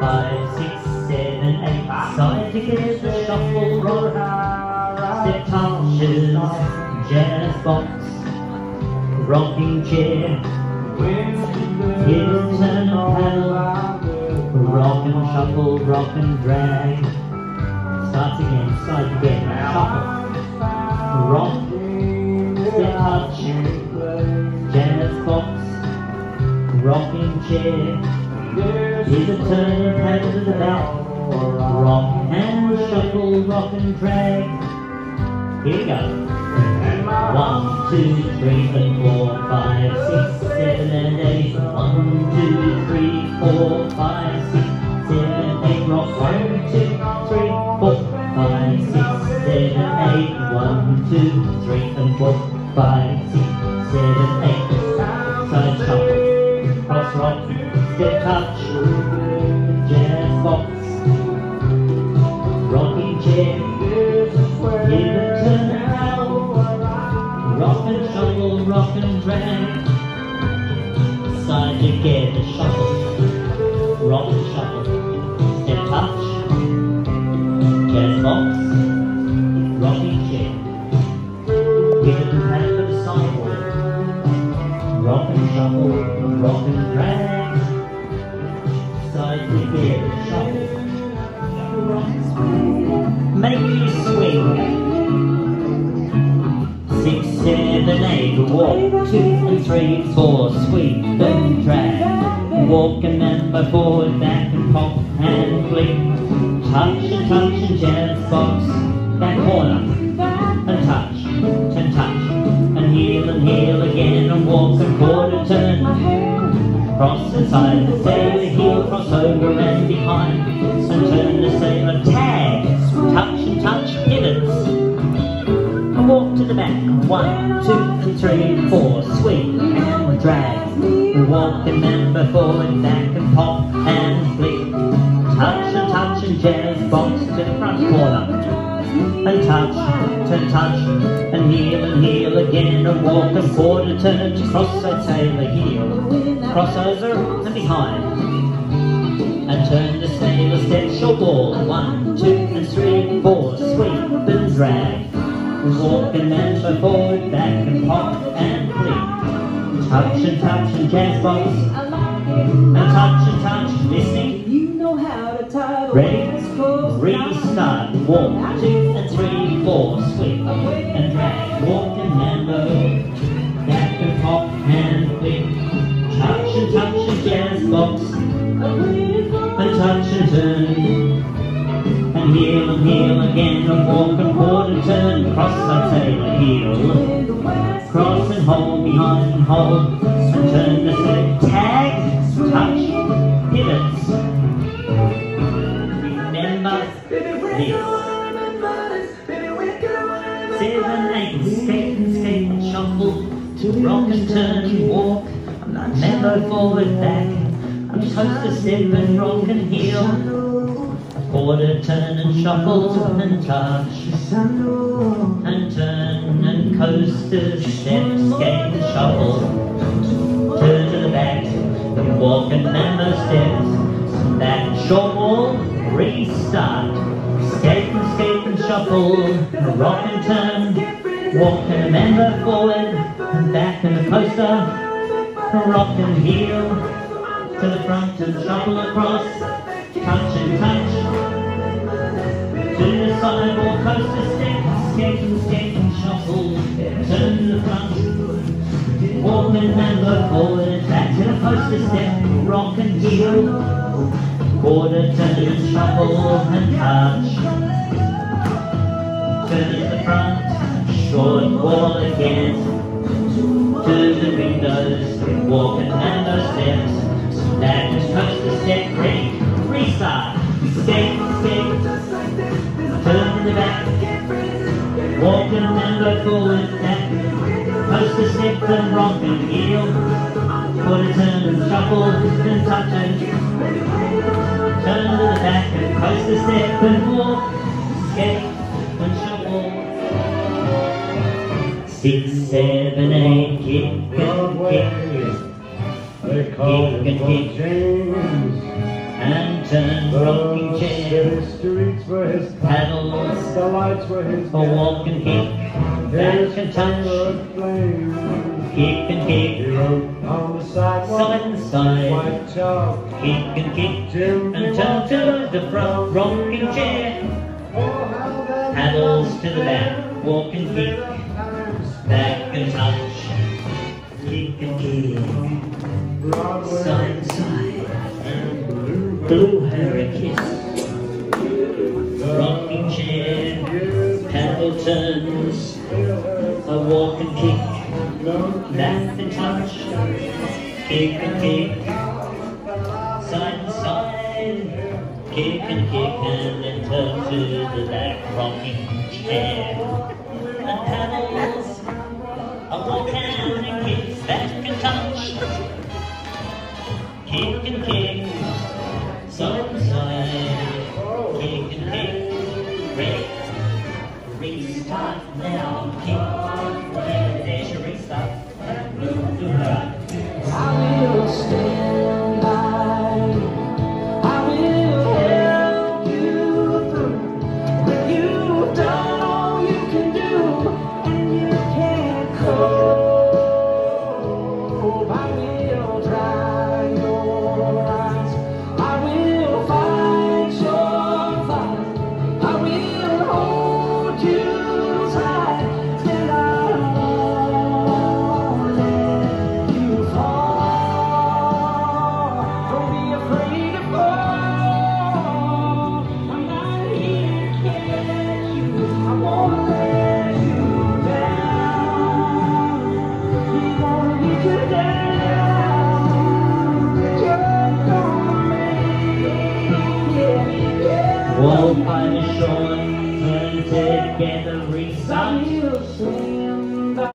five, six, seven, eight. Side together, shuffle, roll, step touches, jazz box, rocking chair, hidden turn paddle, rock and shuffle, rock and drag. Starts again, side together, shuffle, rock, step touch, jazz box, rocking chair. Here's a turn paddle about, rock and shuffle, rock and drag. Here we go. One, two, three, and four, five, six, seven, and eight. One, two, three, four, five, six, seven, eight. Rock. One, two, three, four, five, six, seven, eight. One, two, three, and four, five, a rock and shuffle, rock and drag. Side together, shuffle, rock and shuffle, touch, jazz box, rocking chair. Give it a the sidewalk, rock and shuffle, rock and drag. Make you swing. Six, seven, eight, walk, two and three, four, sweep and drag. Walk and mambo forward, back and pop and flick. Touch and touch and jazz box, back corner Cross and side the sailor, heel, cross over and behind, and turn the sailor, tag, touch and touch, pivots, and walk to the back. One, two, and three, four, sweep and drag. Walk and mambo forward, back and pop and flick. Touch and touch and jazz box to the front corner. And touch, turn touch, and heel and heel again, and walk and quarter turn, cross that sailor heel, cross over and behind, and turn the step short ball. One, two, and three, four, sweep and drag. Walk and mambo forward, back and pop and flick. Touch and touch and jazz box, and touch and touch, listening. You know how to tie the Ready? Restart. Walk, two and three, four, sweep and drag. Walk and mambo, heel. Cross and hold behind and hold, and turn the sailor. Tag, touch, pivots. Remember this. Seven, eight, skate skate and shuffle, To rock and turn, walk, mambo forward, back, and toast a step and rock and heel, quarter turn and shuffle and touch, and turn coaster, step, skate and shuffle, turn to the back, and walk and mambo steps, back short wall, restart. Skate and skate and shuffle, rock and turn, walk and mambo forward, and back and the coaster, rock and heel, to the front and shuffle across, touch and touch, to the side or coaster step, skate and skate the front, walk and mambo forward, back to the coaster step, rock and heel, quarter turn, and shuffle and touch. Turn to the front, short wall again. To the windows, walk and those steps. Back and touch the step, ready, restart. Skate, skate, turn to the back. Walk and then go forward, the step and rock and heel. Quarter turn and shuffle and touch and Turn to the back and post the step and walk, skate and shuffle. Six, seven, eight, kick and kick, They call Kick and kick. James. and paddle turn rocking chair. The streets were his Paddles the lights were his for walk and kick. Can touch, favorite flame. kick and He kick. wrote on the sidewalk, Side to side, white chalk, kick and kick. Jim And turn to the front, rocking chair. Paddles to the back, walk and kick. Back and touch, kick and kick. Broadway Side to side, paddle turns, a walk and kick. Laugh and touch, kick and kick. Side to side, kick and kick, and then turn to the back rocking chair. And paddles, a walk and kick, back and touch, kick and kick. Short, turn together, I restart. will stand